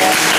Yeah.